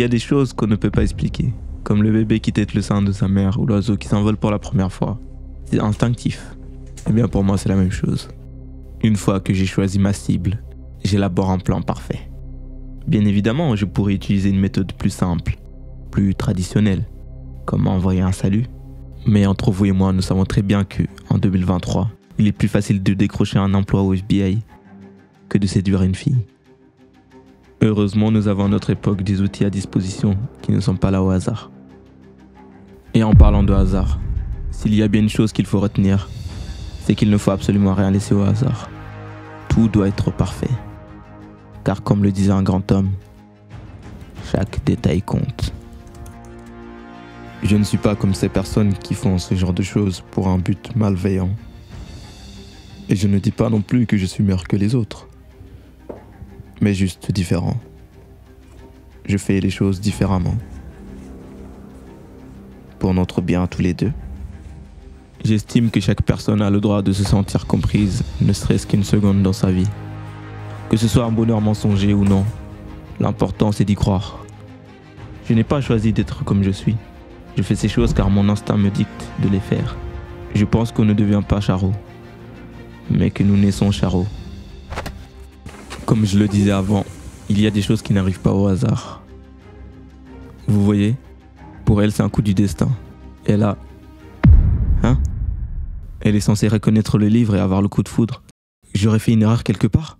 Il y a des choses qu'on ne peut pas expliquer, comme le bébé qui tête le sein de sa mère ou l'oiseau qui s'envole pour la première fois. C'est instinctif. Eh bien pour moi c'est la même chose. Une fois que j'ai choisi ma cible, j'élabore un plan parfait. Bien évidemment, je pourrais utiliser une méthode plus simple, plus traditionnelle, comme envoyer un salut. Mais entre vous et moi, nous savons très bien que, en 2023, il est plus facile de décrocher un emploi au FBI que de séduire une fille. Heureusement, nous avons à notre époque des outils à disposition qui ne sont pas là au hasard. Et en parlant de hasard, s'il y a bien une chose qu'il faut retenir, c'est qu'il ne faut absolument rien laisser au hasard. Tout doit être parfait. Car comme le disait un grand homme, chaque détail compte. Je ne suis pas comme ces personnes qui font ce genre de choses pour un but malveillant. Et je ne dis pas non plus que je suis meilleur que les autres mais juste différent. Je fais les choses différemment. Pour notre bien tous les deux. J'estime que chaque personne a le droit de se sentir comprise, ne serait-ce qu'une seconde dans sa vie. Que ce soit un bonheur mensonger ou non, l'important c'est d'y croire. Je n'ai pas choisi d'être comme je suis. Je fais ces choses car mon instinct me dicte de les faire. Je pense qu'on ne devient pas charreau, mais que nous naissons charreau. Comme je le disais avant, il y a des choses qui n'arrivent pas au hasard. Vous voyez Pour elle, c'est un coup du destin. Elle a... Hein? Elle est censée reconnaître le livre et avoir le coup de foudre. J'aurais fait une erreur quelque part?